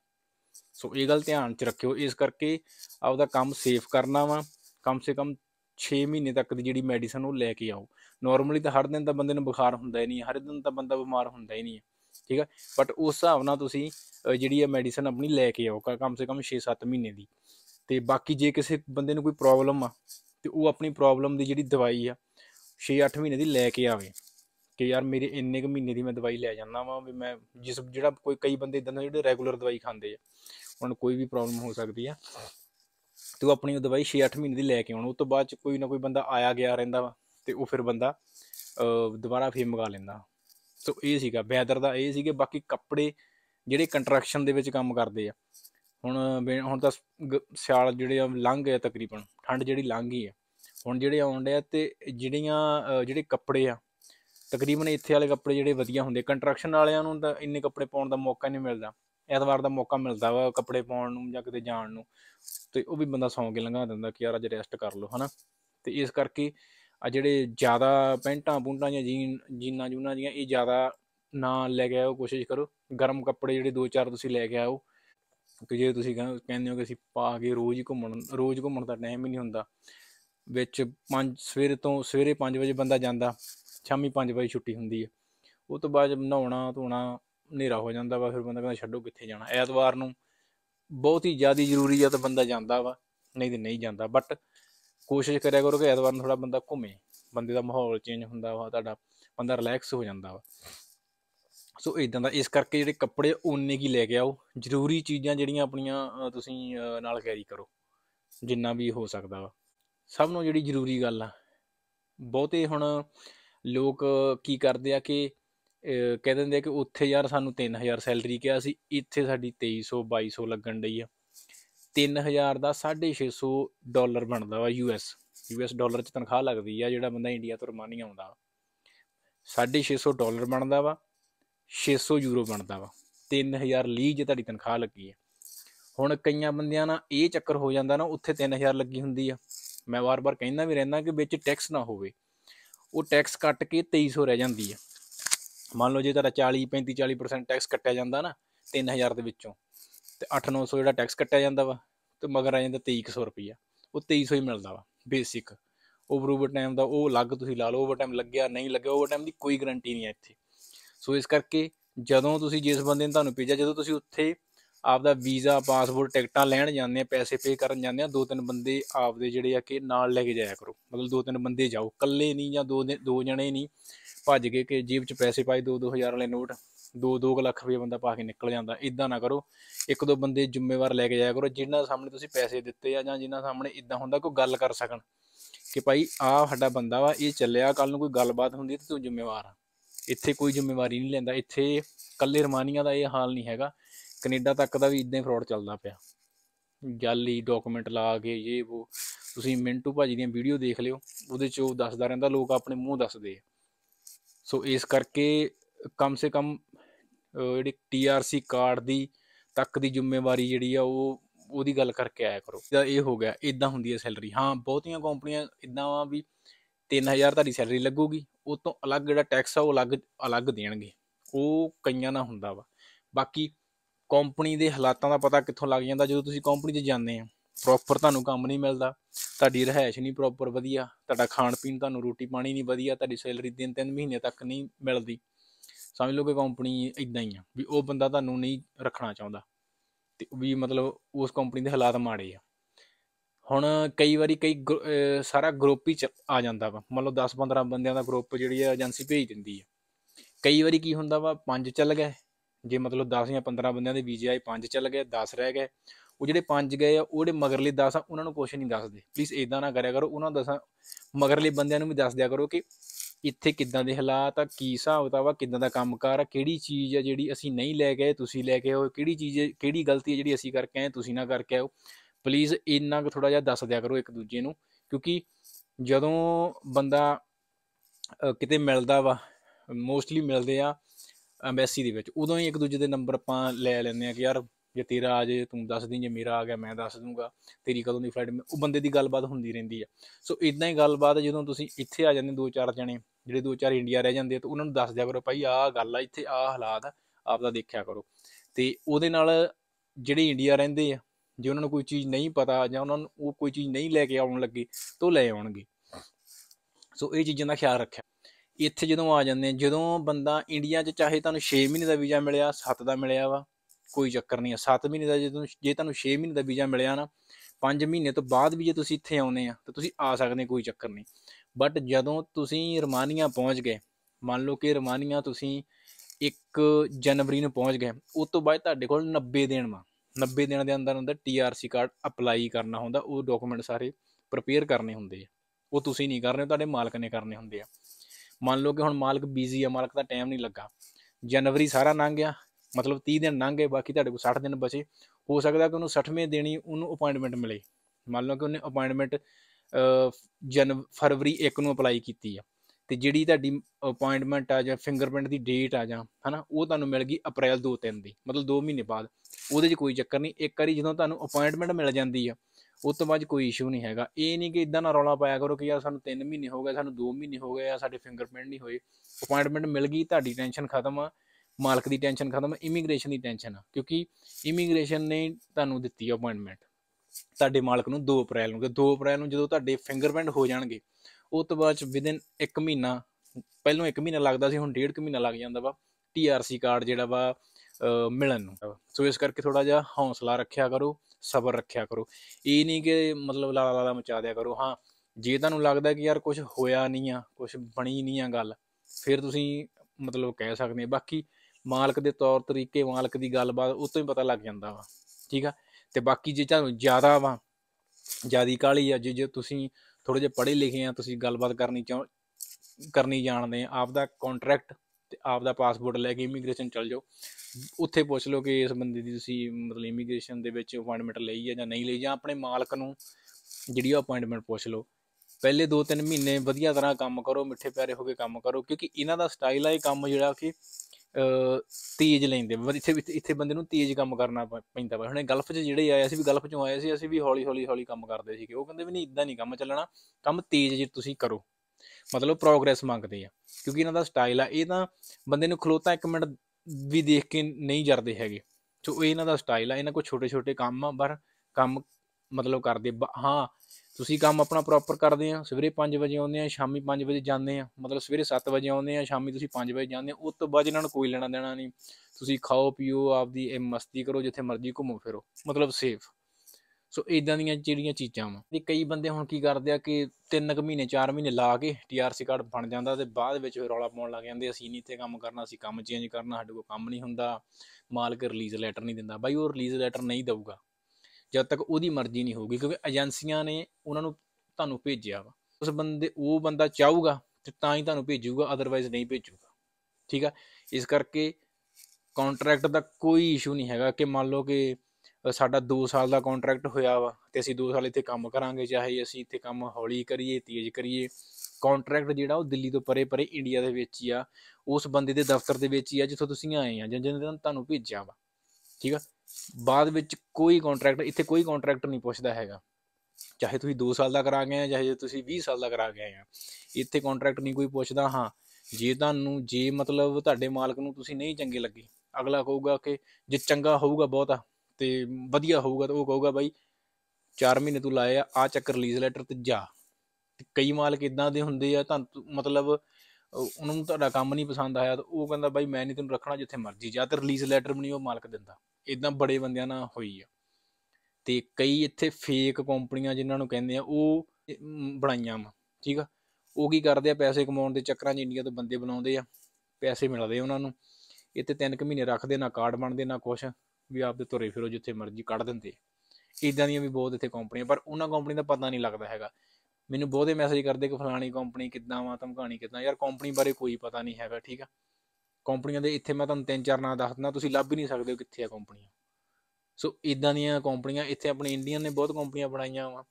ਸੋ ਇਹ ਗੱਲ ਧਿਆਨ 'ਚ ਰੱਖਿਓ। ਇਸ ਕਰਕੇ ਆਪਦਾ ਕੰਮ ਸੇਫ ਕਰਨਾ ਵਾ। ਕਮ ਸੇ ਕਮ 6 ਮਹੀਨੇ ਤੱਕ ਦੀ ਜਿਹੜੀ ਮੈਡੀਸਨ ਉਹ ਲੈ ਕੇ ਆਓ। ਨਾਰਮਲੀ ਤਾਂ ਹਰ ਦਿਨ ਤਾਂ ਬੰਦੇ ਨੂੰ ਬੁਖਾਰ ਹੁੰਦਾ ਹੀ ਨਹੀਂ ਹਰ ਦਿਨ ਤਾਂ ਬੰਦਾ ਬਿਮਾਰ ਹੁੰਦਾ ਹੀ ਨਹੀਂ ਠੀਕ ਹੈ? ਬਟ ਉਸ ਹਿਸਾਬ ਨਾਲ ਤੁਸੀਂ ਜਿਹੜੀ ਹੈ ਮੈਡੀਸਨ ਆਪਣੀ ਲੈ ਕੇ ਆਓ। ਕਮ ਸੇ ਕਮ 6-7 ਮਹੀਨੇ ਦੀ। ਤੇ ਬਾਕੀ ਜੇ ਕਿਸੇ ਬੰਦੇ ਨੂੰ ਕੋਈ ਪ੍ਰੋਬਲਮ ਆ, ਤੇ ਉਹ ਆਪਣੀ ਪ੍ਰੋਬਲਮ ਦੀ ਜਿਹੜੀ ਦਵਾਈ ਆ 6-8 ਮਹੀਨੇ ਦੀ ਲੈ ਕੇ ਆਵੇ। ਕਿ ਯਾਰ ਮੇਰੇ ਇੰਨੇ ਕੁ ਮਹੀਨੇ ਦੀ ਮੈਂ ਦਵਾਈ ਲੈ ਜਾਂਦਾ ਵਾਂ ਵੀ ਮੈਂ ਜਿਸ ਜਿਹੜਾ ਕੋਈ ਕਈ ਬੰਦੇ ਇਦਾਂ ਦੇ ਜਿਹੜੇ ਰੈਗੂਲਰ ਦਵਾਈ ਖਾਂਦੇ ਆ, ਉਹਨਾਂ ਕੋਈ ਵੀ ਪ੍ਰੋਬਲਮ ਹੋ ਸਕਦੀ ਆ। ਤੇ ਉਹ ਆਪਣੀ ਉਹ ਦਵਾਈ 6-8 ਮਹੀਨੇ ਦੀ ਲੈ ਕੇ ਆਉਣ ਉਸ ਤੋਂ ਬਾਅਦ ਚ ਕੋਈ ਨਾ ਕੋਈ ਬੰਦਾ ਆਇਆ ਗਿਆ ਰਹਿੰਦਾ ਵਾ ਤੇ ਉਹ ਫਿਰ ਬੰਦਾ ਦੁਬਾਰਾ ਫੇਰ ਮੰਗਾ ਲੈਂਦਾ। ਸੋ ਇਹ ਸੀਗਾ ਵੈਦਰ ਦਾ ਇਹ ਸੀਗੇ, ਬਾਕੀ ਕੱਪੜੇ ਜਿਹੜੇ ਕੰਸਟਰਕਸ਼ਨ ਦੇ ਵਿੱਚ ਕੰਮ ਕਰਦੇ ਆ। ਹੁਣ ਹੁਣ ਤਾਂ ਸਿਆਲ ਜਿਹੜੇ ਆ ਲੰਘ ਗਏ ਤਕਰੀਬਨ, ਠੰਡ ਜਿਹੜੀ ਲੰਘ ਗਈ ਆ। ਹੁਣ ਜਿਹੜੇ ਆਉਣ ਡਿਆ ਤੇ ਜਿਹੜੀਆਂ ਜਿਹੜੇ ਕੱਪੜੇ ਆ ਤਕਰੀਬਨ ਇੱਥੇ ਵਾਲੇ ਕੱਪੜੇ ਜਿਹੜੇ ਵਧੀਆ ਹੁੰਦੇ ਕੰਸਟਰਕਸ਼ਨ ਵਾਲਿਆਂ ਨੂੰ ਤਾਂ ਇੰਨੇ ਕੱਪੜੇ ਪਾਉਣ ਦਾ ਮੌਕਾ ਨਹੀਂ ਮਿਲਦਾ। ਐਤਵਾਰ ਦਾ ਮੌਕਾ ਮਿਲਦਾ ਵਾ ਕੱਪੜੇ ਪਾਉਣ ਨੂੰ ਜਾਂ ਕਿਤੇ ਜਾਣ ਨੂੰ। ਤੇ ਉਹ ਵੀ ਬੰਦਾ ਸੌਂ ਕੇ ਲੰਘਾ ਦਿੰਦਾ ਕਿ ਯਾਰ ਅੱਜ ਰੈਸਟ ਕਰ ਲਓ, ਹਨਾ? ਤੇ ਇਸ ਕਰਕੇ ਆ ਜਿਹੜੇ ਜ਼ਿਆਦਾ ਪੈਂਟਾਂ ਪੁੰਟਾਂ ਜਾਂ ਜੀਨ, ਜੀਨਾਂ ਜੂਨਾਂ ਦੀਆਂ, ਇਹ ਜ਼ਿਆਦਾ ਨਾ ਲੈ ਕੇ ਆਓ, ਕੋਸ਼ਿਸ਼ ਕਰੋ। ਗਰਮ ਕੱਪੜੇ ਜਿਹੜੇ ਦੋ ਚਾਰ ਤੁਸੀਂ ਲੈ ਕੇ ਆਓ। ਕਿ ਜੇ ਤੁਸੀਂ ਕਹਿੰਦੇ ਹੋ ਕਿ ਅਸੀਂ ਪਾ ਕੇ ਰੋਜ਼ ਹੀ ਘੁੰਮਣ, ਰੋਜ਼ ਘੁੰਮਣ ਦਾ ਟਾਈਮ ਹੀ ਨਹੀਂ ਹੁੰਦਾ। ਵਿੱਚ 5 ਸਵੇਰੇ ਤੋਂ ਸਵੇਰੇ 5 ਵਜੇ ਬੰਦਾ ਜਾਂਦਾ। ਸ਼ਾਮੀ 5 ਵਜੇ ਛੁੱਟੀ ਹੁੰਦੀ ਹੈ। ਉਹ ਤੋਂ ਬਾਅਦ ਨਹਾਉਣਾ, ਧੋਣਾ, ਹਨੇਰਾ ਹੋ ਜਾਂਦਾ ਵਾ, ਫਿਰ ਬੰਦਾ ਕਹਿੰਦਾ ਛੱਡੋ ਕਿੱਥੇ ਜਾਣਾ। ਐਤਵਾਰ ਨੂੰ ਬਹੁਤ ਹੀ ਜ਼ਿਆਦਾ ਜ਼ਰੂਰੀ ਆ ਤਾਂ ਬੰਦਾ ਜਾਂਦਾ ਵਾ, ਨਹੀਂ ਤੇ ਨਹੀਂ ਜਾਂਦਾ। ਬਟ ਕੋਸ਼ਿਸ਼ ਕਰਿਆ ਕਰੋ ਕਿ ਐਤਵਾਰ ਨੂੰ ਥੋੜਾ ਬੰਦਾ ਘੁੰਮੇ। ਬੰਦੇ ਦਾ ਮਾਹੌਲ ਚੇਂਜ ਹੁੰਦਾ ਵਾ, ਤੁਹਾਡਾ ਬੰਦਾ ਰਿਲੈਕਸ ਹੋ ਜਾਂਦਾ ਵਾ। ਸੋ ਇਦਾਂ ਦਾ, ਇਸ ਕਰਕੇ ਜਿਹੜੇ ਕੱਪੜੇ ਓਨੇ ਕੀ ਲੈ ਕੇ ਆਓ। ਜ਼ਰੂਰੀ ਚੀਜ਼ਾਂ ਜਿਹੜੀਆਂ ਆਪਣੀਆਂ ਤੁਸੀਂ ਨਾਲ ਕੈਰੀ ਕਰੋ। ਜਿੰਨਾ ਵੀ ਹੋ ਸਕਦਾ ਵਾ। ਸਭ ਨੂੰ ਜਿਹੜੀ ਜ਼ਰੂਰੀ ਗੱਲ ਆ। ਬਹੁਤੇ ਹੁਣ ਲੋਕ ਕੀ ਕਰਦੇ ਆ ਕਿ ਕਹਿ ਦਿੰਦੇ ਆ ਕਿ ਉੱਥੇ ਯਾਰ ਸਾਨੂੰ 3000 ਸੈਲਰੀ ਕਿਹਾ ਸੀ, ਇੱਥੇ ਸਾਡੀ 2300 2200 ਲੱਗਣ ਡਈ ਆ। 3000 ਦਾ 650 ਡਾਲਰ ਬਣਦਾ ਵਾ ਯੂਐਸ ਯੂਐਸ ਡਾਲਰ 'ਚ ਤਨਖਾਹ ਲੱਗਦੀ ਆ, ਜਿਹੜਾ ਬੰਦਾ ਇੰਡੀਆ ਤੋਂ ਰਮਾਨੀ ਆਉਂਦਾ। 650 ਡਾਲਰ ਬਣਦਾ ਵਾ 600 ਯੂਰੋ ਬਣਦਾ ਵਾ। 3000 ਲੀ ਜੇ ਤੁਹਾਡੀ ਤਨਖਾਹ ਲੱਗੀ ਹੈ ਹੁਣ ਕਈਆਂ ਬੰਦਿਆਂ ਨਾਲ ਇਹ ਚੱਕਰ ਹੋ ਜਾਂਦਾ ਨਾ, ਉੱਥੇ 3000 ਲੱਗੀ ਹੁੰਦੀ ਆ। ਮੈਂ ਵਾਰ-ਵਾਰ ਕਹਿੰਦਾ ਵੀ ਰਹਿੰਦਾ ਕਿ ਵਿੱਚ ਟੈਕਸ ਨਾ ਹੋਵੇ। ਉਹ ਟੈਕਸ ਕੱਟ ਕੇ 2300 ਰਹਿ ਜਾਂਦੀ ਆ। ਮੰਨ ਲਓ ਜੇ ਤੁਹਾਡਾ 40 35 40% ਟੈਕਸ ਕੱਟਿਆ ਜਾਂਦਾ ਨਾ 3000 ਦੇ ਵਿੱਚੋਂ, ਤੇ 8-900 ਜਿਹੜਾ ਟੈਕਸ ਕੱਟਿਆ ਜਾਂਦਾ ਵਾ, ਤੇ ਮਗਰ ਆ ਜਾਂਦਾ 2300 ਰੁਪਈਆ। ਉਹ 2300 ਹੀ ਮਿਲਦਾ ਵਾ ਬੇਸਿਕ ਓਵਰ ਟਾਈਮ ਦਾ ਉਹ ਅਲੱਗ ਤੁਸੀਂ ਲਾ ਲਓ ਓਵਰ ਟਾਈਮ ਲੱਗਿਆ, ਨਹੀਂ ਲੱਗਿਆ ਓਵਰ ਟਾਈਮ ਦੀ ਕੋਈ ਗਾਰੰਟੀ ਨਹੀਂ ਹੈ ਇੱਥੇ। ਸੋ ਇਸ ਕਰਕੇ ਜਦੋਂ ਤੁਸੀਂ ਜਿਸ ਬੰਦੇ ਨੇ ਤੁਹਾਨੂੰ ਭੇਜਿਆ, ਜਦੋਂ ਤੁਸੀਂ ਉੱਥੇ ਆਪਦਾ ਵੀਜ਼ਾ, ਪਾਸਪੋਰਟ, ਟਿਕਟਾਂ ਲੈਣ ਜਾਂਦੇ ਆ, ਪੈਸੇ ਪੇ ਕਰਨ ਜਾਂਦੇ ਆ, ਦੋ ਤਿੰਨ ਬੰਦੇ ਆਪਦੇ ਜਿਹੜੇ ਆ ਕਿ ਨਾਲ ਲੈ ਕੇ ਜਾਇਆ ਕਰੋ। ਮਤਲਬ ਦੋ ਤਿੰਨ ਬੰਦੇ ਜਾਓ, ਇਕੱਲੇ ਨਹੀਂ ਜਾਂ ਦੋ ਦੋ ਜਣੇ ਨਹੀਂ, ਭੱਜ ਕੇ ਕਿ ਜੇਬ 'ਚ ਪੈਸੇ ਪਾਈ 2-2000 ਵਾਲੇ ਨੋਟ 2-2 ਲੱਖ ਰੁਪਏ ਬੰਦਾ ਪਾ ਕੇ ਨਿਕਲ ਜਾਂਦਾ ਇਦਾਂ ਨਾ ਕਰੋ। ਇੱਕ ਦੋ ਬੰਦੇ ਜ਼ਿੰਮੇਵਾਰ ਲੈ ਕੇ ਜਾਇਆ ਕਰੋ, ਜਿਨ੍ਹਾਂ ਸਾਹਮਣੇ ਤੁਸੀਂ ਪੈਸੇ ਦਿੱਤੇ ਆ ਜਾਂ ਜਿਨ੍ਹਾਂ ਸਾਹਮਣੇ ਇਦਾਂ ਹੁੰਦਾ ਕੋਈ ਗੱਲ ਕਰ ਸਕਣ। ਕਿ ਭਾਈ ਆ ਸਾਡਾ ਬੰਦਾ ਵਾ, ਇਹ ਚੱਲਿਆ ਕੱਲ ਨੂੰ ਕੋਈ ਗੱਲਬਾਤ ਹੁੰਦੀ ਤੇ ਤੂੰ ਜ਼ਿੰਮੇਵਾਰ ਆ। ਇੱਥੇ ਕੋਈ ਜ਼ਿੰਮੇਵਾਰੀ ਨਹੀਂ ਲੈਂਦਾ, ਇੱਥੇ ਕੱਲੇ ਰਮਾਨੀਆਂ ਦਾ ਇਹ ਹਾਲ ਨਹੀਂ ਹੈਗਾ। ਕੈਨੇਡਾ ਤੱਕ ਦਾ ਵੀ ਇਦਾਂ ਹੀ ਫਰਾਡ ਚੱਲਦਾ ਪਿਆ। ਜਾਲੀ ਡਾਕੂਮੈਂਟ ਲਾ ਕੇ ਇਹ ਉਹ ਤੁਸੀਂ ਮਿੰਟੂ ਭਾਜੀ ਦੀਆਂ ਵੀਡੀਓ ਦੇਖ ਲਿਓ, ਉਹਦੇ 'ਚ ਉਹ ਦੱਸਦਾ ਰਹਿੰਦਾ, ਲੋਕ ਆਪਣੇ ਮੂੰਹ ਦੱਸਦੇ ਆ। ਸੋ ਇਸ ਕਰਕੇ ਕਮ ਸੇ ਕਮ ਜਿਹੜੀ ਟੀਆਰਸੀ ਕਾਰਡ ਦੀ ਤੱਕ ਦੀ ਜ਼ਿੰਮੇਵਾਰੀ ਜਿਹੜੀ ਆ, ਉਹ, ਉਹਦੀ ਗੱਲ ਕਰਕੇ ਆਇਆ ਕਰੋ। ਇਹਦਾ ਇਹ ਹੋ ਗਿਆ ਇਦਾਂ ਹੁੰਦੀ ਹੈ ਸੈਲਰੀ ਹਾਂ, ਬਹੁਤੀਆਂ ਕੰਪਨੀਆਂ ਇਦਾਂ ਆ ਵੀ 3000 ਤੁਹਾਡੀ ਸੈਲਰੀ ਲੱਗੂਗੀ, ਉਹ ਤੋਂ ਅਲੱਗ ਜਿਹੜਾ ਟੈਕਸ ਆ, ਉਹ ਅਲੱਗ ਅਲੱਗ ਦੇਣਗੇ। ਉਹ ਕਈਆਂ ਨਾਲ ਹੁੰਦਾ ਵਾ। ਬਾਕੀ ਕੰਪਨੀ ਦੇ ਹਾਲਾਤਾਂ ਦਾ ਪਤਾ ਕਿੱਥੋਂ ਲੱਗ ਜਾਂਦਾ, ਜਦੋਂ ਤੁਸੀਂ ਕੰਪਨੀ 'ਚ ਜਾਂਦੇ ਆ ਪ੍ਰੋਪਰ ਤੁਹਾਨੂੰ ਕੰਮ ਨਹੀਂ ਮਿਲਦਾ, ਤੁਹਾਡੀ ਰਹਿائش ਨਹੀਂ ਪ੍ਰੋਪਰ ਵਧੀਆ, ਤੁਹਾਡਾ ਖਾਣ ਪੀਣ ਤੁਹਾਨੂੰ ਰੋਟੀ ਪਾਣੀ ਨਹੀਂ ਵਧੀਆ, ਤੁਹਾਡੀ ਸੈਲਰੀ ਦਿਨ ਤਿੰਨ ਮਹੀਨੇ ਤੱਕ ਨਹੀਂ ਮਿਲਦੀ। ਸਮਝ ਲਓ ਕਿ ਕੰਪਨੀ ਇਦਾਂ ਹੀ ਆ, ਵੀ ਉਹ ਬੰਦਾ ਤੁਹਾਨੂੰ ਨਹੀਂ ਰੱਖਣਾ ਚਾਹੁੰਦਾ, ਤੇ ਵੀ ਮਤਲਬ ਉਸ ਕੰਪਨੀ ਦੇ ਹਾਲਾਤ ਮਾੜੇ ਆ। ਹੁਣ ਕਈ ਵਾਰੀ ਕਈ ਸਾਰਾ ਗਰੁੱਪ ਹੀ ਆ ਜਾਂਦਾ ਵਾ, ਮੰਨ ਲਓ 10 15 ਬੰਦਿਆਂ ਦਾ ਗਰੁੱਪ ਜਿਹੜੀ ਏਜੰਸੀ ਭੇਜ ਦਿੰਦੀ ਆ। ਕਈ ਵਾਰੀ ਕੀ ਹੁੰਦਾ ਵਾ, ਪੰਜ ਚੱਲ ਗਏ ਜੇ ਮਤਲਬ 10 ਜਾਂ 15 ਬੰਦਿਆਂ ਦੇ ਵੀਜ਼ੇ ਆਏ ਪੰਜ ਚੱਲ ਗਏ 10 ਰਹਿ ਗਏ, ਉਹ ਜਿਹੜੇ ਪੰਜ ਗਏ ਆ, ਉਹ ਜਿਹੜੇ ਮਗਰਲੇ 10 ਆ, ਉਹਨਾਂ ਨੂੰ ਕੁਝ ਨਹੀਂ ਦੱਸਦੇ। ਪਲੀਜ਼ ਇਦਾਂ ਨਾ ਕਰਿਆ ਕਰੋ, ਉਹਨਾਂ ਦਸਾਂ, ਮਗਰਲੇ ਬੰਦਿਆਂ ਨੂੰ ਵੀ ਦੱਸ ਦਿਆ ਕਰੋ ਕਿ ਇੱਥੇ ਕਿੱਦਾਂ ਦੇ ਹਾਲਾਤ ਆ, ਕੀ ਹਿਸਾਬ ਕਿਤਾਬ ਆ, ਕਿੱਦਾਂ ਦਾ ਕੰਮਕਾਰ ਆ, ਕਿਹੜੀ ਚੀਜ਼ ਆ ਜਿਹੜੀ ਅਸੀਂ ਨਹੀਂ ਲੈ ਕੇ ਤੁਸੀਂ ਲੈ ਕੇ ਆਓ, ਕਿਹੜੀ ਚੀਜ਼, ਕਿਹੜੀ ਗਲਤੀ ਆ ਜਿਹੜੀ ਅਸੀਂ ਕਰਕੇ ਆਏ, ਤੁਸੀਂ ਨਾ ਕਰਕੇ ਆਓ। ਪਲੀਜ਼ ਇੰਨਾ ਕੁ ਥੋੜਾ ਜਿਹਾ ਦੱਸ ਦਿਆ ਕਰੋ ਇੱਕ ਦੂਜੇ ਨੂੰ, ਕਿਉਂਕਿ ਜਦੋਂ ਬੰਦਾ ਕਿਤੇ ਮਿਲਦਾ ਵਾ ਮੋਸਟਲੀ ਮਿਲਦੇ ਆ ਐਮਬੈਸੀ ਦੇ ਵਿੱਚ। ਉਦੋਂ ਹੀ ਇੱਕ ਦੂਜੇ ਦੇ ਨੰਬਰ ਆਪਾਂ ਲੈ ਲੈਂਦੇ ਆ ਕਿ ਯਾਰ, ਜੇ ਤੇਰਾ ਆ ਜੇ, ਤੂੰ ਦੱਸ ਦੇ ਜੇ ਮੇਰਾ ਆ ਗਿਆ, ਮੈਂ ਦੱਸ ਦੂੰਗਾ। ਤੇਰੀ ਕਦੋਂ ਦੀ ਫਲਾਈਟ ਉਹ ਬੰਦੇ ਦੀ ਗੱਲਬਾਤ ਹੁੰਦੀ ਰਹਿੰਦੀ ਆ। ਸੋ ਇਦਾਂ ਹੀ ਗੱਲਬਾਤ ਜਦੋਂ ਤੁਸੀਂ ਇੱਥੇ ਆ ਜਾਂਦੇ, ਦੋ ਚਾਰ ਜਣੇ, ਜਿਹੜੇ ਦੋ ਚਾਰ ਇੰਡੀਆ ਰਹਿ ਜਾਂਦੇ ਤਾਂ ਉਹਨਾਂ ਨੂੰ ਦੱਸ ਦਿਆ ਕਰੋ, ਭਾਈ, ਆਹ ਗੱਲ ਆ, ਇੱਥੇ ਆਹ ਹਾਲਾਤ ਆ, ਆਪ ਦਾ ਦੇਖਿਆ ਕਰੋ। ਤੇ ਉਹਦੇ ਨਾਲ ਜਿਹੜੇ ਇੰਡੀਆ ਰਹਿੰਦੇ ਆ, ਜੇ ਉਹਨਾਂ ਨੂੰ ਕੋਈ ਚੀਜ਼ ਨਹੀਂ ਪਤਾ ਜਾਂ ਉਹਨਾਂ ਨੂੰ ਉਹ ਕੋਈ ਚੀਜ਼ ਨਹੀਂ ਲੈ ਕੇ ਆਉਣ ਲੱਗੇ, ਤਾਂ ਲੈ ਆਉਣਗੇ। ਸੋ ਇਹ ਚੀਜ਼ਾਂ ਦਾ ਖਿਆਲ ਰੱਖਿਆ। ਇੱਥੇ ਜਦੋਂ ਆ ਜਾਂਦੇ ਜਦੋਂ ਬੰਦਾ ਇੰਡੀਆ 'ਚ ਚਾਹੇ ਤੁਹਾਨੂੰ 6 ਮਹੀਨੇ ਦਾ ਵੀਜ਼ਾ ਮਿਲਿਆ 7 ਦਾ ਮਿਲਿਆ ਵਾ, ਕੋਈ ਚੱਕਰ ਨਹੀਂ ਆ। 7 ਮਹੀਨੇ ਦਾ ਜੇ ਤੁਹਾਨੂੰ ਜੇ ਤੁਹਾਨੂੰ 6 ਮਹੀਨੇ ਦਾ ਵੀਜ਼ਾ ਮਿਲਿਆ ਨਾ 5 ਮਹੀਨੇ ਤੋਂ ਬਾਅਦ ਵੀ ਜੇ ਤੁਸੀਂ ਇੱਥੇ ਆਉਨੇ ਆ, ਤਾਂ ਤੁਸੀਂ ਆ ਸਕਦੇ, ਕੋਈ ਚੱਕਰ ਨਹੀਂ। ਬਟ ਜਦੋਂ ਤੁਸੀਂ ਰਮਾਨੀਆ ਪਹੁੰਚ ਗਏ, ਮੰਨ ਲਓ ਕਿ ਰਮਾਨੀਆ ਤੁਸੀਂ 1 ਜਨਵਰੀ ਨੂੰ ਪਹੁੰਚ ਗਏ, ਉਸ ਤੋਂ ਬਾਅਦ ਤੁਹਾਡੇ ਕੋਲ 90 ਦਿਨ ਵਾ। 90 ਦਿਨਾਂ ਦੇ ਅੰਦਰ ਅੰਦਰ ਟੀਆਰਸੀ ਕਾਰਡ ਅਪਲਾਈ ਕਰਨਾ ਹੁੰਦਾ, ਉਹ ਡਾਕੂਮੈਂਟ ਸਾਰੇ ਪ੍ਰਪੇਅਰ ਕਰਨੇ ਹੁੰਦੇ ਆ। ਉਹ ਤੁਸੀਂ ਨਹੀਂ ਕਰਨੇ ਤੁਹਾਡੇ ਮਾਲਕ ਨੇ ਕਰਨੇ ਹੁੰਦੇ ਆ। ਮੰਨ ਲਓ ਕਿ ਹੁਣ ਮਾਲਕ ਬੀਜ਼ੀ ਆ, ਮਾਲਕ ਦਾ ਟਾਈਮ ਨਹੀਂ ਲੱਗਾ। ਜਨਵਰੀ ਸਾਰਾ ਲੰਘ ਗਿਆ, ਮਤਲਬ 30 ਦਿਨ ਲੰਘ ਗਏ, ਬਾਕੀ ਤੁਹਾਡੇ ਕੋਲ 60 ਦਿਨ ਬਚੇ। ਹੋ ਸਕਦਾ ਕਿ ਉਹਨੂੰ 60ਵੇਂ ਦਿਨ ਹੀ ਉਹਨੂੰ ਅਪਾਇੰਟਮੈਂਟ ਮਿਲੇ। ਮੰਨ ਲਓ ਕਿ ਉਹਨੇ ਅਪਾਇੰਟਮੈਂਟ ਜਨ, ਫਰਵਰੀ 1 ਨੂੰ ਅਪਲਾਈ ਕੀਤੀ ਆ। ਤੇ ਜਿਹੜੀ ਤੁਹਾਡੀ ਅਪਾਇੰਟਮੈਂਟ ਆ ਜਾਂ ਫਿੰਗਰਪ੍ਰਿੰਟ ਦੀ ਡੇਟ ਆ ਜਾਂ, ਹਨਾ, ਉਹ ਤੁਹਾਨੂੰ ਮਿਲ ਗਈ ਅਪ੍ਰੈਲ 2-3 ਦੀ, ਮਤਲਬ 2 ਮਹੀਨੇ ਬਾਅਦ। ਉਹਦੇ 'ਚ ਕੋਈ ਚੱਕਰ ਨਹੀਂ, ਇੱਕ ਵਾਰੀ ਜਦੋਂ ਤੁਹਾਨੂੰ ਅਪਾਇੰਟਮੈਂਟ ਮਿਲ ਜਾਂਦੀ ਆ, ਉਸ ਤੋਂ ਬਾਅਦ ਕੋਈ ਇਸ਼ੂ ਨਹੀਂ ਹੈਗਾ। ਇਹ ਨਹੀਂ ਕਿ ਇਦਾਂ ਨਾ ਰੌਲਾ ਪਾਇਆ ਕਰੋ ਕਿ ਯਾਰ ਸਾਨੂੰ 3 ਮਹੀਨੇ ਹੋ ਗਏ, ਸਾਨੂੰ 2 ਮਹੀਨੇ ਹੋ ਗਏ ਆ ਸਾਡੇ ਫਿੰਗਰਪ੍ਰਿੰਟ ਨਹੀਂ ਹੋਏ। ਅਪਾਇੰਟਮੈਂਟ ਮਿਲ ਗਈ, ਤੁਹਾਡੀ ਟੈਨਸ਼ਨ ਖਤਮ ਆ, ਮਾਲਕ ਦੀ ਟੈਨਸ਼ਨ ਖਤਮ ਆ ਇਮੀਗ੍ਰੇਸ਼ਨ ਦੀ ਟੈਨਸ਼ਨ ਆ, ਕਿਉਂਕਿ ਇਮੀਗ੍ਰੇਸ਼ਨ ਨੇ ਤੁਹਾਨੂੰ ਦਿੱਤੀ ਅਪਾਇੰਟਮੈਂਟ ਤੁਹਾਡੇ ਮਾਲਕ ਨੂੰ 2 ਅਪ੍ਰੈਲ ਨੂੰ 2 ਅਪ੍ਰੈਲ ਨੂੰ ਜਦੋਂ ਤੁਹਾਡੇ ਫਿੰਗਰਪ੍ਰਿੰਟ ਹੋ ਜਾਣਗੇ ਉਹ ਤੋਂ ਬਾਅਦ ਵਿਦਿਨ 1 ਮਹੀਨਾ, ਪਹਿਲਾਂ 1 ਮਹੀਨਾ ਲੱਗਦਾ ਸੀ, ਹੁਣ 1.5 ਮਹੀਨਾ ਲੱਗ ਜਾਂਦਾ ਵਾ ਟੀਆਰਸੀ ਕਾਰਡ ਜਿਹੜਾ ਵਾ ਮਿਲਣ ਨੂੰ। ਸੋ ਇਸ ਕਰਕੇ ਥੋੜਾ ਜਿਹਾ ਹੌਸਲਾ ਰੱਖਿਆ ਕਰੋ, ਸਬਰ ਰੱਖਿਆ ਕਰੋ। ਇਹ ਨਹੀਂ ਕਿ ਮਤਲਬ ਲਾਲਾ ਲਾਲਾ ਮਚਾ ਦਿਆ ਕਰੋ। ਹਾਂ, ਜੇ ਤੁਹਾਨੂੰ ਲੱਗਦਾ ਕਿ ਯਾਰ ਕੁਝ ਹੋਇਆ ਨਹੀਂ ਆ ਕੁਝ ਬਣੀ ਨਹੀਂ ਆ ਗੱਲ, ਫਿਰ ਤੁਸੀਂ ਮਤਲਬ ਕਹਿ ਸਕਦੇ ਬਾਕੀ ਮਾਲਕ ਦੇ ਤੌਰ ਤਰੀਕੇ, ਮਾਲਕ ਦੀ ਗੱਲਬਾਤ ਉਹ ਤੋਂ ਹੀ ਪਤਾ ਲੱਗ ਜਾਂਦਾ ਵਾ। ਠੀਕ ਆ? ਤੇ ਬਾਕੀ ਜੇ ਤੁਹਾਨੂੰ ਜ਼ਿਆਦਾ ਵਾ, ਜਿਆਦੀ ਕਾਲੀ ਆ, ਜੇ ਜੇ ਤੁਸੀਂ ਥੋੜੇ ਜਿਹਾ ਪੜ੍ਹੇ ਲਿਖੇ ਆ, ਤੁਸੀਂ ਗੱਲਬਾਤ ਕਰਨੀ ਚਾਹ, ਕਰਨੀ ਜਾਣਦੇ ਆ ਆਪ ਦਾ ਕੰਟਰੈਕਟ ਤੇ ਆਪ ਦਾ ਪਾਸਪੋਰਟ ਲੈ ਕੇ ਇਮੀਗ੍ਰੇਸ਼ਨ ਚਲ ਜਾਓ। ਉੱਥੇ ਪੁੱਛ ਲਓ ਕਿ ਇਸ ਬੰਦੇ ਦੀ ਤੁਸੀਂ ਮਤਲਬ ਇਮੀਗ੍ਰੇਸ਼ਨ ਦੇ ਵਿੱਚ ਅਪਾਇੰਟਮੈਂਟ ਲਈ ਹੈ ਜਾਂ ਨਹੀਂ ਲਈ, ਜਾਂ ਆਪਣੇ ਮਾਲਕ ਨੂੰ ਜਿਹੜੀ ਉਹ ਅਪਾਇੰਟਮੈਂਟ ਪੁੱਛ ਲਓ। ਪਹਿਲੇ 2-3 ਮਹੀਨੇ ਵਧੀਆ ਤਰ੍ਹਾਂ ਕੰਮ ਕਰੋ, ਮਿੱਠੇ ਪਿਆਰੇ ਹੋ ਕੇ ਕੰਮ ਕਰੋ, ਕਿਉਂਕਿ ਇਹਨਾਂ ਦਾ ਸਟਾਈਲ ਆ ਇਹ ਕੰਮ ਜਿਹੜਾ ਕਿ ਤੇਜ਼ ਲੈਂਦੇ ਵਾ। ਇੱਥੇ ਇੱਥੇ ਬੰਦੇ ਨੂੰ ਤੇਜ਼ ਕੰਮ ਕਰਨਾ ਪੈਂਦਾ ਵਾ। ਹੁਣੇ ਗਲਫ 'ਚ ਜਿਹੜੇ ਆਏ ਸੀ ਵੀ ਗਲਫ 'ਚੋਂ ਆਏ ਸੀ, ਅਸੀਂ ਵੀ ਹੌਲੀ ਹੌਲੀ ਹੌਲੀ ਕੰਮ ਕਰਦੇ ਸੀਗੇ। ਉਹ ਕਹਿੰਦੇ ਵੀ ਨਹੀਂ ਇਦਾਂ ਨਹੀਂ ਕੰਮ ਚੱਲਣਾ। ਕੰਮ ਤੇਜ਼ ਜੇ ਤੁਸੀਂ ਕਰੋ। ਮਤਲਬ ਪ੍ਰੋਗਰੈਸ ਮੰਗਦੇ ਆ। ਕਿਉਂਕਿ ਇਹਨਾਂ ਦਾ ਸਟਾਈਲ ਆ। ਇਹ ਤਾਂ ਬੰਦੇ ਨੂੰ ਖਲੋਤਾ ਇੱਕ ਮਿੰਟ ਵੀ ਦੇਖ ਕੇ ਨਹੀਂ ਜਰਦੇ ਹੈਗੇ। ਸੋ ਇਹ ਇਹਨਾਂ ਦਾ ਸਟਾਈਲ ਆ। ਇਹਨਾਂ ਕੋਲ ਛੋਟੇ ਛੋਟੇ ਕੰਮ ਆ, ਪਰ ਕੰਮ ਮਤਲਬ ਕਰਦੇ ਬ- ਹਾਂ ਤੁਸੀਂ ਕੰਮ ਆਪਣਾ ਪ੍ਰੋਪਰ ਕਰਦੇ ਆ, ਸਵੇਰੇ 5 ਵਜੇ ਆਉਂਦੇ ਆ, ਸ਼ਾਮੀ 5 ਵਜੇ ਜਾਂਦੇ ਆ, ਮਤਲਬ ਸਵੇਰੇ 7 ਵਜੇ ਆਉਂਦੇ ਆ, ਸ਼ਾਮੀ ਤੁਸੀਂ 5 ਵਜੇ ਜਾਂਦੇ ਆ, ਉਸ ਤੋਂ ਬਾਅਦ ਇਹਨਾਂ ਨੂੰ ਕੋਈ ਲੈਣਾ ਦੇਣਾ ਨਹੀਂ। ਤੁਸੀਂ ਖਾਓ, ਪੀਓ, ਆਪਦੀ ਇਹ ਮਸਤੀ ਕਰੋ, ਜਿੱਥੇ ਮਰਜ਼ੀ ਘੁੰਮੋ ਫਿਰੋ, ਮਤਲਬ ਸੇਫ ਸੋ ਇਦਾਂ ਦੀਆਂ ਜਿਹੜੀਆਂ ਚੀਜ਼ਾਂ ਵਾ। ਤੇ ਕਈ ਬੰਦੇ ਹੁਣ ਕੀ ਕਰਦੇ ਆ ਕਿ 3 ਕੁ ਮਹੀਨੇ 4 ਮਹੀਨੇ ਲਾ ਕੇ ਟੀਆਰਸੀ ਕਾਰਡ ਬਣ ਜਾਂਦਾ ਤੇ ਬਾਅਦ ਵਿੱਚ ਫਿਰ ਰੌਲਾ ਪਾਉਣ ਲੱਗ ਜਾਂਦੇ, ਅਸੀਂ ਨਹੀਂ ਇੱਥੇ ਕੰਮ ਕਰਨਾ, ਅਸੀਂ ਕੰਮ ਚੇਂਜ ਕਰਨਾ, ਸਾਡੇ ਕੋਲ ਕੰਮ ਨਹੀਂ ਹੁੰਦਾ, ਮਾਲਕ ਰਿਲੀਜ਼ ਲੈਟਰ ਨਹੀਂ ਦਿੰਦਾ। ਬਾਈ, ਉਹ ਰਿਲੀਜ਼ ਲੈਟਰ ਨਹੀਂ ਦਊਗਾ। ਜਦ ਤੱਕ ਉਹਦੀ ਮਰਜ਼ੀ ਨਹੀਂ ਹੋਊਗੀ, ਕਿਉਂਕਿ ਏਜੰਸੀਆਂ ਨੇ ਉਹਨਾਂ ਨੂੰ ਤੁਹਾਨੂੰ ਭੇਜਿਆ ਵਾ। ਉਸ ਬੰਦੇ, ਉਹ ਬੰਦਾ ਚਾਹੂਗਾ ਤੇ ਤਾਂ ਹੀ ਤੁਹਾਨੂੰ ਭੇਜੂਗਾ ਅਦਰਵਾਈਜ਼ ਨਹੀਂ ਭੇਜੂਗਾ। ਠੀਕ ਆ? ਇਸ ਕਰਕੇ ਕੰਟਰੈਕਟ ਦਾ ਕੋਈ ਇਸ਼ੂ ਨਹੀਂ ਹੈਗਾ ਕਿ ਮੰਨ ਲਓ ਕਿ ਸਾਡਾ 2 ਸਾਲ ਦਾ ਕੰਟਰੈਕਟ ਹੋਇਆ ਵਾ ਤੇ ਅਸੀਂ 2 ਸਾਲ ਇੱਥੇ ਕੰਮ ਕਰਾਂਗੇ, ਚਾਹੇ ਅਸੀਂ ਇੱਥੇ ਕੰਮ ਹੌਲੀ ਕਰੀਏ, ਤੇਜ਼ ਕਰੀਏ। ਕੰਟਰੈਕਟ ਜਿਹੜਾ ਉਹ ਦਿੱਲੀ ਤੋਂ ਪਰੇ ਪਰੇ ਇੰਡੀਆ ਦੇ ਵਿੱਚ ਹੀ ਆ। ਉਸ ਬੰਦੇ ਦੇ ਦਫ਼ਤਰ ਦੇ ਵਿੱਚ ਹੀ ਆ, ਜਿੱਥੋਂ ਤੁਸੀਂ ਆਏ ਆ ਜਾਂ ਜਿਹਨੇ ਤੁਹਾਨੂੰ ਭੇਜਿਆ ਵਾ। ਠੀਕ ਆ? ਬਾਅਦ ਵਿੱਚ ਕੋਈ ਕੰਟਰੈਕਟ ਇੱਥੇ ਕੋਈ ਕੰਟਰੈਕਟ ਨਹੀਂ ਪੁੱਛਦਾ ਹੈਗਾ। ਚਾਹੇ ਤੁਸੀਂ 2 ਸਾਲ ਦਾ ਕਰਾ ਗਏ ਆ, ਚਾਹੇ ਤੁਸੀਂ 20 ਸਾਲ ਦਾ ਕਰਾ ਗਏ ਆ। ਇੱਥੇ ਕੰਟਰੈਕਟ ਨਹੀਂ ਕੋਈ ਪੁੱਛਦਾ, ਹਾਂ, ਜੇ ਤੁਹਾਨੂੰ, ਜੇ ਮਤਲਬ ਤੁਹਾਡੇ ਮਾਲਕ ਨੂੰ ਤੁਸੀਂ ਨਹੀਂ ਚੰਗੇ ਲੱਗੇ, ਅਗਲਾ ਕਹੂਗਾ ਕਿ ਜੇ ਚੰਗਾ ਹੋਊਗਾ ਬਹੁਤਾ ਤੇ ਵਧੀਆ ਹੋਊਗਾ ਤਾਂ ਉਹ ਕਹੂਗਾ ਬਾਈ 4 ਮਹੀਨੇ ਤੂੰ ਲਾਏ ਆ ਆ ਚੱਕ ਰਿਲੀਜ਼ ਲੈਟਰ ਤੇ ਜਾ। ਕਈ ਮਾਲਕ ਇਦਾਂ ਦੇ ਹੁੰਦੇ ਆ ਤੁਹਾਨੂੰ ਮਤਲਬ ਉਹਨਾਂ ਨੂੰ ਤੁਹਾਡਾ ਕੰਮ ਨਹੀਂ ਪਸੰਦ ਆਇਆ, ਤਾਂ ਉਹ ਕਹਿੰਦਾ ਬਾਈ ਮੈਂ ਨਹੀਂ ਤੈਨੂੰ ਰੱਖਣਾ ਜਿੱਥੇ ਮਰਜ਼ੀ ਜਾ, ਤੇ ਰਿਲੀਜ਼ ਲੈਟਰ ਵੀ ਨਹੀਂ ਉਹ ਮਾਲਕ ਦਿੰਦਾ। ਇਦਾਂ ਬੜੇ ਬੰਦਿਆਂ ਨਾਲ ਹੋਈ ਆ। ਤੇ ਕਈ ਇੱਥੇ ਫੇਕ ਕੰਪਨੀਆਂ ਜਿਨ੍ਹਾਂ ਨੂੰ ਕਹਿੰਦੇ ਆ, ਉਹ ਬਣਾਈਆਂ ਵਾ, ਠੀਕ ਆ? ਉਹ ਕੀ ਕਰਦੇ ਆ, ਪੈਸੇ ਕਮਾਉਣ ਦੇ ਚੱਕਰਾਂ 'ਚ ਇੰਡੀਆ ਤੋਂ ਬੰਦੇ ਬਣਾਉਂਦੇ ਆ, ਪੈਸੇ ਮਿਲਦੇ ਉਹਨਾਂ ਨੂੰ। ਇੱਥੇ ਤਿੰਨ ਕੁ ਮਹੀਨੇ ਰੱਖਦੇ, ਨਾ ਕਾਰਡ ਬਣਦੇ, ਨਾ ਕੁਛ, ਵੀ ਆਪਦੇ ਤੁਰੇ ਫਿਰੋ ਜਿੱਥੇ ਮਰਜ਼ੀ ਕੱਢ ਦਿੰਦੇ। ਇਦਾਂ ਦੀਆਂ ਵੀ ਬਹੁਤ ਇੱਥੇ ਕੰਪਨੀਆਂ, ਪਰ ਉਹਨਾਂ ਕੰਪਨੀ ਦਾ ਪਤਾ ਨਹੀਂ ਲੱਗਦਾ ਹੈਗਾ। ਮੈਨੂੰ ਬਹੁਤੇ ਮੈਸੇਜ ਕਰਦੇ ਕਿ ਫਲਾਣੀ ਕੰਪਨੀ ਕਿੱਦਾਂ ਵਾ, ਧਮਕਾਣੀ ਕਿੱਦਾਂ। ਯਾਰ ਕੰਪਨੀ ਬਾਰੇ ਕੋਈ ਪਤਾ ਨਹੀਂ ਹੈਗਾ, ਠੀਕ ਆ? ਕੰਪਨੀਆਂ ਦੇ ਇੱਥੇ ਮੈਂ ਤੁਹਾਨੂੰ ਤਿੰਨ ਚਾਰ ਨਾਂ ਦੱਸ ਦਿੰਦਾ ਤੁਸੀਂ ਲੱਭ ਹੀ ਨਹੀਂ ਸਕਦੇ ਹੋ ਕਿੱਥੇ ਆ ਕੰਪਨੀਆਂ। ਸੋ ਇਦਾਂ ਦੀਆਂ ਕੰਪਨੀਆਂ, ਇੱਥੇ ਆਪਣੇ ਇੰਡੀਅਨ ਨੇ ਬਹੁਤ ਕੰਪਨੀਆਂ ਬਣਾਈਆਂ ਵਾ,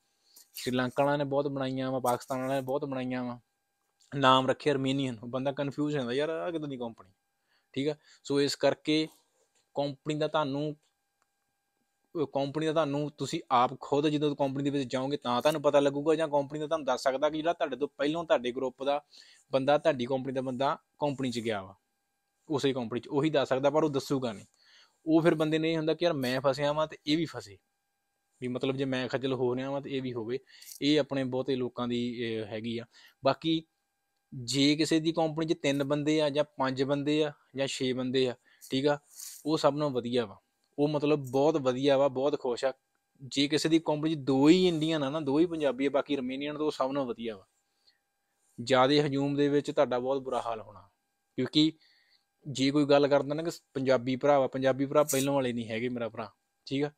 ਸ਼੍ਰੀਲੰਕਾ ਵਾਲਿਆਂ ਨੇ ਬਹੁਤ ਬਣਾਈਆਂ ਵਾ, ਪਾਕਿਸਤਾਨ ਵਾਲਿਆਂ ਨੇ ਬਹੁਤ ਬਣਾਈਆਂ ਵਾ। ਨਾਮ ਰੱਖੇ ਅਰਮੀਨੀਅਨ, ਬੰਦਾ ਕਨਫਿਊਜ਼ ਹੁੰਦਾ ਯਾਰ ਆ ਕਿਦਾਂ ਦੀ ਕੰਪਨੀ? ਠੀਕ ਆ? ਸੋ ਇਸ ਕਰਕੇ ਕੰਪਨੀ ਦਾ ਤੁਹਾਨੂੰ, ਕੰਪਨੀ ਦਾ ਤੁਹਾਨੂੰ ਤੁਸੀਂ ਆਪ ਖੁਦ ਜਦੋਂ ਕੰਪਨੀ ਦੇ ਵਿੱਚ ਜਾਓਗੇ ਤਾਂ ਤੁਹਾਨੂੰ ਪਤਾ ਲੱਗੂਗਾ ਜਾਂ ਕੰਪਨੀ ਦਾ ਤੁਹਾਨੂੰ ਦੱਸ ਸਕਦਾ ਕਿ ਜਿਹੜਾ ਤੁਹਾਡੇ ਤੋਂ ਪਹਿਲਾਂ ਤੁਹਾਡੇ ਗਰੁੱਪ ਦਾ ਬੰਦਾ, ਤੁਹਾਡੀ ਕੰਪਨੀ ਦਾ ਬੰਦਾ ਕੰਪਨੀ 'ਚ ਗਿਆ ਵਾ। ਉਸੇ ਕੰਪਨੀ 'ਚ, ਉਹੀ ਦੱਸ ਸਕਦਾ, ਪਰ ਉਹ ਦੱਸੂਗਾ ਨਹੀਂ। ਉਹ ਫਿਰ ਬੰਦੇ ਨੇ ਇਹ ਹੁੰਦਾ ਕਿ ਯਾਰ ਮੈਂ ਫਸਿਆ ਵਾਂ ਤੇ ਇਹ ਵੀ ਫਸੇ। ਵੀ ਮਤਲਬ ਜੇ ਮੈਂ ਖੱਜਲ ਹੋ ਰਿਹਾ ਵਾਂ ਤੇ ਇਹ ਵੀ ਹੋਵੇ। ਇਹ ਆਪਣੇ ਬਹੁਤੇ ਲੋਕਾਂ ਦੀ ਹੈਗੀ ਆ। ਬਾਕੀ ਜੇ ਕਿਸੇ ਦੀ ਕੰਪਨੀ 'ਚ ਤਿੰਨ ਬੰਦੇ ਆ ਜਾਂ ਪੰਜ ਬੰਦੇ ਆ ਜਾਂ ਛੇ ਬੰਦੇ ਆ, ਠੀਕ ਆ, ਉਹ ਸਭ ਨੂੰ ਵਧੀਆ ਵਾ। ਉਹ ਮਤਲਬ ਬਹੁਤ ਵਧੀਆ ਵਾ, ਬਹੁਤ ਖੁਸ਼ ਆ। ਜੇ ਕਿਸੇ ਦੀ ਕੰਪਨੀ 'ਚ ਦੋ ਹੀ ਇੰਡੀਅਨ ਆ ਨਾ, ਦੋ ਹੀ ਪੰਜਾਬੀ ਆ, ਬਾਕੀ ਰਮੇਨੀਅਨ ਤਾਂ ਉਹ ਸਭ ਨਾਲੋਂ ਵਧੀਆ ਵਾ। ਜ਼ਿਆਦਾ ਹਜੂਮ ਦੇ ਵਿੱਚ ਤੁਹਾਡਾ ਬਹੁਤ ਬੁਰਾ ਹਾਲ ਹੋਣਾ। ਕਿਉਂਕਿ ਜੇ ਕੋਈ ਗੱਲ ਕਰਦਾ ਨਾ ਕਿ ਪੰਜਾਬੀ ਭਰਾ ਵਾ, ਪੰਜਾਬੀ ਭਰਾ ਪਹਿਲੋਂ ਵਾਲੇ ਨਹੀਂ ਹੈਗੇ ਮੇਰਾ ਭਰਾ, ਠੀਕ ਆ?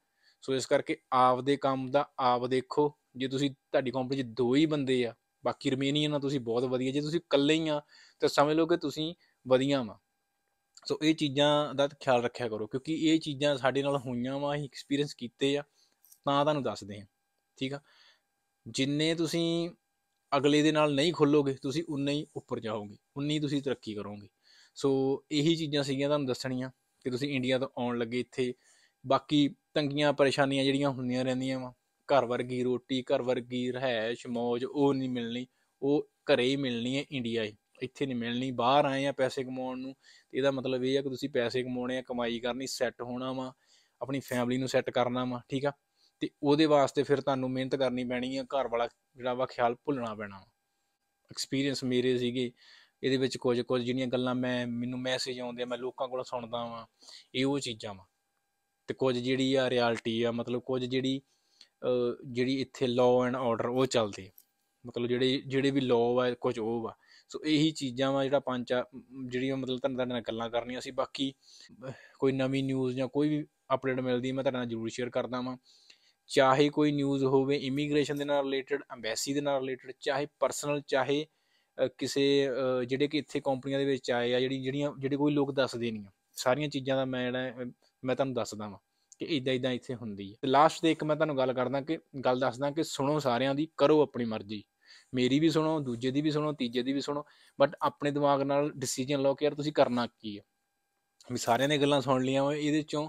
ਸੋ ਇਸ ਕਰਕੇ ਆਪਦੇ ਕੰਮ ਦਾ ਆਪ ਦੇਖੋ, ਜੇ ਤੁਸੀਂ ਤੁਹਾਡੀ ਕੰਪਨੀ 'ਚ ਦੋ ਹੀ ਬੰਦੇ ਆ, ਬਾਕੀ ਰਮੇਨੀਅਨ ਆ ਤੁਸੀਂ ਬਹੁਤ ਵਧੀਆ, ਜੇ ਤੁਸੀਂ ਇਕੱਲੇ ਹੀ ਆ, ਤਾਂ ਸਮਝ ਲਓ ਕਿ ਤੁਸੀਂ ਵਧੀਆ ਵਾ। ਸੋ ਇਹ ਚੀਜ਼ਾਂ ਦਾ ਖਿਆਲ ਰੱਖਿਆ ਕਰੋ, ਕਿਉਂਕਿ ਇਹ ਚੀਜ਼ਾਂ ਸਾਡੇ ਨਾਲ ਹੋਈਆਂ ਵਾ, ਅਸੀਂ ਐਕਸਪੀਰੀਅੰਸ ਕੀਤੇ ਆ, ਤਾਂ ਤੁਹਾਨੂੰ ਦੱਸਦੇ ਹਾਂ, ਠੀਕ ਆ? ਜਿੰਨੇ ਤੁਸੀਂ ਅਗਲੇ ਦੇ ਨਾਲ ਨਹੀਂ ਖੁੱਲੋਗੇ, ਤੁਸੀਂ ਉਨੇ ਹੀ ਉੱਪਰ ਜਾਓਗੇ, ਉਨੀ ਤੁਸੀਂ ਤਰੱਕੀ ਕਰੋਗੇ। ਸੋ ਇਹੀ ਚੀਜ਼ਾਂ ਸੀਗੀਆਂ ਤੁਹਾਨੂੰ ਦੱਸਣੀਆਂ ਕਿ ਤੁਸੀਂ ਇੰਡੀਆ ਤੋਂ ਆਉਣ ਲੱਗੇ ਇੱਥੇ। ਬਾਕੀ ਤੰਗੀਆਂ ਪਰੇਸ਼ਾਨੀਆਂ ਜਿਹੜੀਆਂ ਹੁੰਦੀਆਂ ਰਹਿੰਦੀਆਂ ਵਾ। ਘਰ ਵਰਗੀ ਰੋਟੀ, ਘਰ ਵਰਗੀ ਰਹਿائش ਮੌਜ, ਉਹ ਨਹੀਂ ਮਿਲਣੀ। ਉਹ ਘਰੇ ਹੀ ਮਿਲਣੀ ਹੈ ਇੰਡੀਆ ਹੀ। ਇੱਥੇ ਨਹੀਂ ਮਿਲਣੀ। ਬਾਹਰ ਆਏ ਆ ਪੈਸੇ ਕਮਾਉਣ ਨੂੰ, ਤੇ ਇਹਦਾ ਮਤਲਬ ਇਹ ਆ ਕਿ ਤੁਸੀਂ ਪੈਸੇ ਕਮਾਉਣੇ ਆ, ਕਮਾਈ ਕਰਨੀ ਸੈੱਟ ਹੋਣਾ ਵਾ। ਆਪਣੀ ਫੈਮਿਲੀ ਨੂੰ ਸੈੱਟ ਕਰਨਾ ਵਾ, ਠੀਕ ਆ? ਤੇ ਉਹਦੇ ਵਾਸਤੇ ਫਿਰ ਤੁਹਾਨੂੰ ਮਿਹਨਤ ਕਰਨੀ ਪੈਣੀ ਆ। ਘਰ ਵਾਲਾ ਜਿਹੜਾ ਵਾ ਖਿਆਲ ਭੁੱਲਣਾ ਪੈਣਾ ਐਕਸਪੀਰੀਅੰਸ ਮੇਰੇ ਸੀਗੇ। ਇਹਦੇ ਵਿੱਚ ਕੁਝ ਕੁਝ ਜਿਹੜੀਆਂ ਗੱਲਾਂ ਮੈਂ, ਮੈਨੂੰ ਮੈਸੇਜ ਆਉਂਦੇ ਆ, ਮੈਂ ਲੋਕਾਂ ਕੋਲੋਂ ਸੁਣਦਾ ਵਾਂ, ਇਹ ਉਹ ਚੀਜ਼ਾਂ ਵਾ। ਤੇ ਕੁਝ ਜਿਹੜੀ ਆ ਰਿਐਲਿਟੀ ਆ, ਮਤਲਬ ਕੁਝ ਜਿਹੜੀ ਜਿਹੜੀ ਇੱਥੇ ਲਾਅ ਐਂਡ ਆਰਡਰ ਉਹ ਚੱਲਦੇ ਮਤਲਬ ਜਿਹੜੇ ਜਿਹੜੇ ਵੀ ਲਾਅ ਵਾ, ਕੁਝ ਉਹ ਵਾ। ਸੋ ਇਹੀ ਚੀਜ਼ਾਂ ਵਾ ਜਿਹੜਾ ਪੰਜ ਆ ਜਿਹੜੀਆਂ ਮਤਲਬ ਤੁਹਾਨੂੰ ਤੁਹਾਡੇ ਨਾਲ ਗੱਲਾਂ ਕਰਨੀਆਂ ਸੀ। ਬਾਕੀ, ਕੋਈ ਨਵੀਂ ਨਿਊਜ਼ ਜਾਂ ਕੋਈ ਵੀ ਅਪਡੇਟ ਮਿਲਦੀ, ਮੈਂ ਤੁਹਾਡੇ ਨਾਲ ਜ਼ਰੂਰ ਸ਼ੇਅਰ ਕਰਦਾ ਵਾਂ। ਚਾਹੇ ਕੋਈ ਨਿਊਜ਼ ਹੋਵੇ ਇਮੀਗ੍ਰੇਸ਼ਨ ਦੇ ਨਾਲ ਰਿਲੇਟਡ ਐਮਬੈਸੀ ਦੇ ਨਾਲ ਰਿਲੇਟਡ ਚਾਹੇ ਪਰਸਨਲ ਚਾਹੇ ਕਿਸੇ ਜਿਹੜੇ ਕਿ ਇੱਥੇ ਕੰਪਨੀਆਂ ਦੇ ਵਿੱਚ ਆਏ ਆ, ਜਿਹੜੀ, ਜਿਹੜੀਆਂ, ਜਿਹੜੇ ਕੋਈ ਲੋਕ ਦੱਸਦੇ ਨਹੀਂ ਆ। ਸਾਰੀਆਂ ਚੀਜ਼ਾਂ ਦਾ ਮੈਂ ਜਿਹੜਾ, ਮੈਂ ਤੁਹਾਨੂੰ ਦੱਸਦਾ ਵਾਂ ਕਿ ਇਦਾਂ ਇਦਾਂ ਇੱਥੇ ਹੁੰਦੀ ਹੈ ਤੇ ਲਾਸਟ ਤੇ ਇੱਕ ਮੈਂ ਤੁਹਾਨੂੰ ਗੱਲ ਕਰਦਾ ਕਿ, ਗੱਲ ਦੱਸਦਾ ਕਿ ਸੁਣੋ ਸਾਰਿਆਂ ਦੀ, ਕਰੋ ਆਪਣੀ ਮਰਜ਼ੀ। ਮੇਰੀ ਵੀ ਸੁਣੋ, ਦੂਜੇ ਦੀ ਵੀ ਸੁਣੋ, ਤੀਜੇ ਦੀ ਵੀ ਸੁਣੋ ਬਟ ਆਪਣੇ ਦਿਮਾਗ ਨਾਲ ਡਿਸੀਜਨ ਲਓ ਕਿ ਯਾਰ ਤੁਸੀਂ ਕਰਨਾ ਕੀ ਹੈ ਵੀ ਸਾਰਿਆਂ ਨੇ ਗੱਲਾਂ ਸੁਣ ਲਈਆਂ ਵਾ, ਇਹਦੇ ਚੋਂ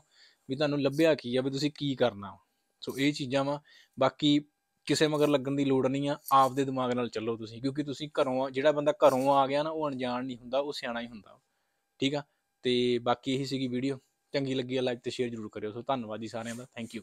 ਵੀ ਤੁਹਾਨੂੰ ਲੱਭਿਆ ਕੀ ਆ, ਵੀ ਤੁਸੀਂ ਕੀ ਕਰਨਾ ਸੋ ਇਹ ਚੀਜ਼ਾਂ ਵਾ। ਬਾਕੀ ਕਿਸੇ ਮਗਰ ਲੱਗਣ ਦੀ ਲੋੜ ਨਹੀਂ ਆ, ਆਪਦੇ ਦਿਮਾਗ ਨਾਲ ਚੱਲੋ ਤੁਸੀਂ, ਕਿਉਂਕਿ ਤੁਸੀਂ ਘਰੋਂ ਜਿਹੜਾ ਬੰਦਾ ਘਰੋਂ ਆ ਗਿਆ ਨਾ, ਉਹ ਅਣਜਾਣ ਨਹੀਂ ਹੁੰਦਾ, ਉਹ ਸਿਆਣਾ ਹੀ ਹੁੰਦਾ। ਠੀਕ ਆ? ਤੇ ਬਾਕੀ ਇਹੀ ਸੀਗੀ ਵੀਡੀਓ ਚੰਗੀ ਲੱਗੀ ਆ ਲਾਈਕ ਤੇ ਸ਼ੇਅਰ ਜ਼ਰੂਰ ਕਰਿਓ। ਸੋ ਧੰਨਵਾਦ ਜੀ ਸਾਰਿਆਂ ਦਾ। Thank you